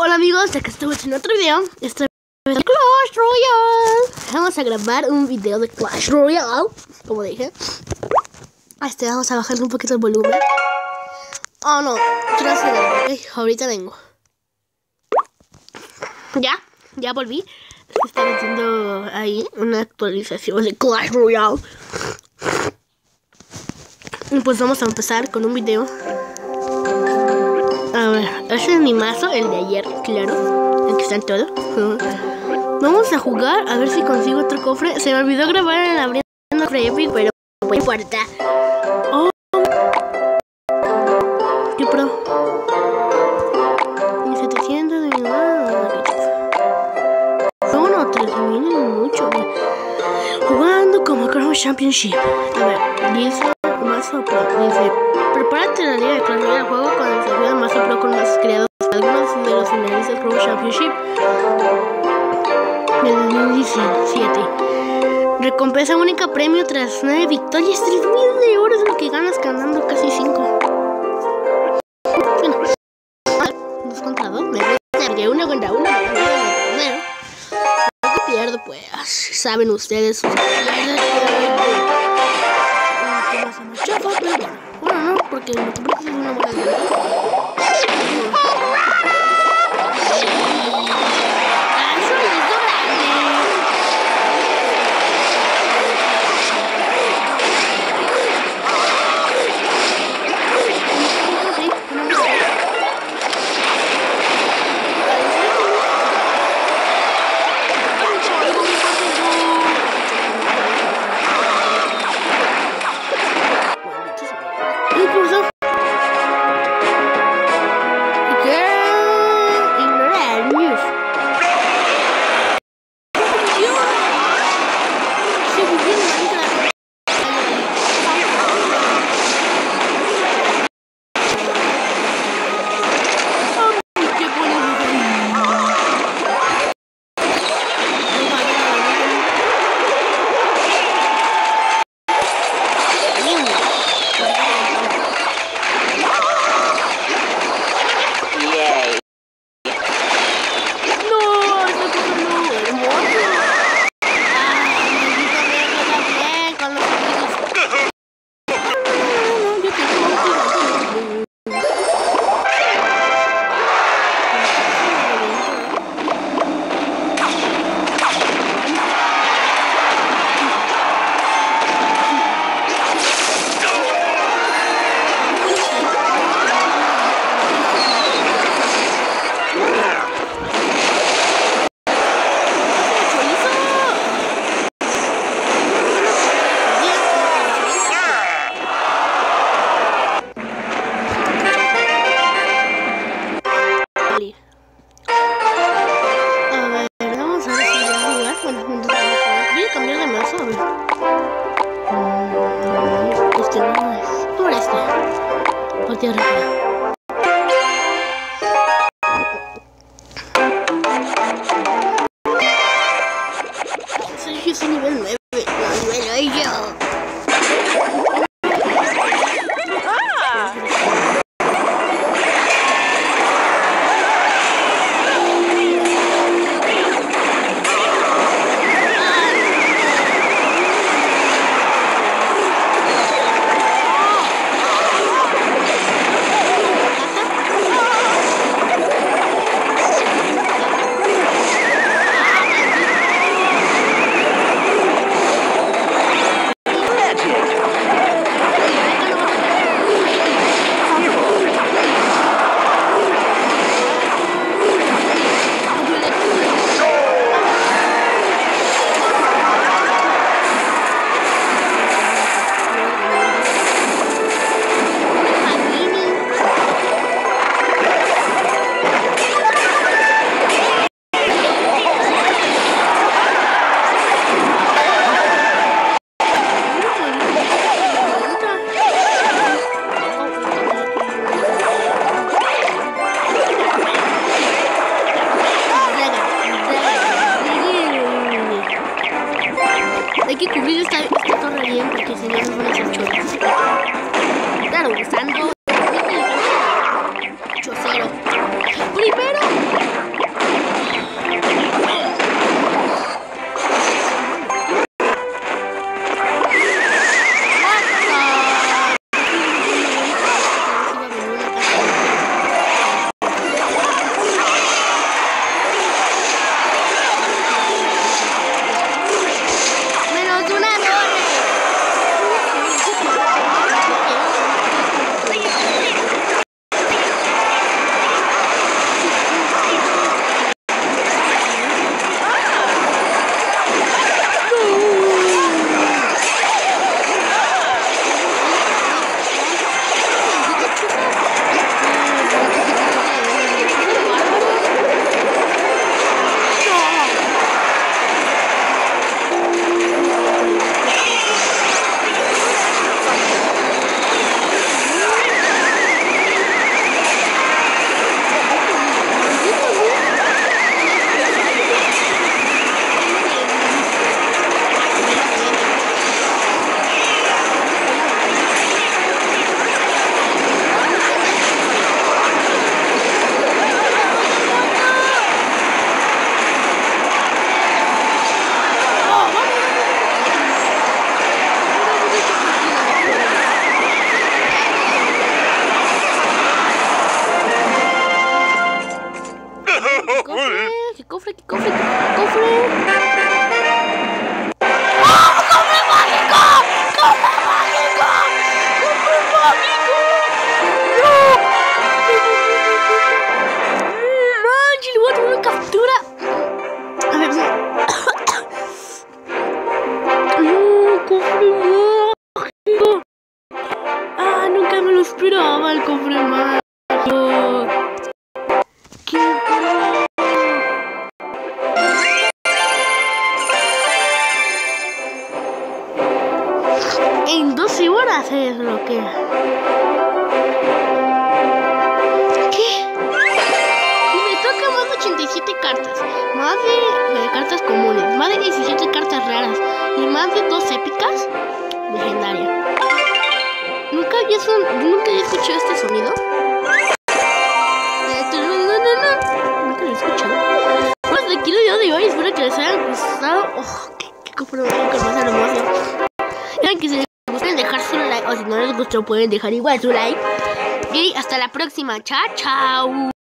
Hola amigos, acá estamos en otro video. Esta vez de Clash Royale. Vamos a grabar un video de Clash Royale, como dije. Este, vamos a bajar un poquito el volumen. Oh no. Ahorita vengo. Ya, ya volví. Estaba haciendo ahí una actualización de Clash Royale. Y pues vamos a empezar con un video a ver, ese es mi mazo, el de ayer, claro. Aquí están todos. Vamos a jugar a ver si consigo otro cofre. Se me olvidó grabar en abriendo cofre epic, pero no importa. Oh. ¿Qué pro? 1700 de mi No, no, 3000 es mucho. Jugando como Crown Championship. A ver, dice mazo pro. Dice, prepárate la liga de Clash Royale. Juego con el servidor mazo pro con más creados. Algunos de los finalistas Pro Championship del 2017. Recompensa única premio tras 9 victorias. 3000 de oro es lo que ganas ganando casi 5. Bueno, 2 contra 2. Me voy a 1 contra 1. Lo que pierdo, pues, saben ustedes. Pero bueno. No, porque es una. Incluso Partida rápida. Sergio es nivel 9. Bueno, koffer, die koffer, die koffer, die koffer. 12 horas es lo que... ¿Qué? Me toca más de 87 cartas, más de, cartas comunes, más de 17 cartas raras y más de dos épicas legendarias. Nunca había, son, nunca había escuchado este sonido. Nunca lo he escuchado. Pues de aquí el video de hoy. Espero que les haya gustado. Oh, qué, qué gustó pueden dejar igual su like. Y hasta la próxima. Chao, chao.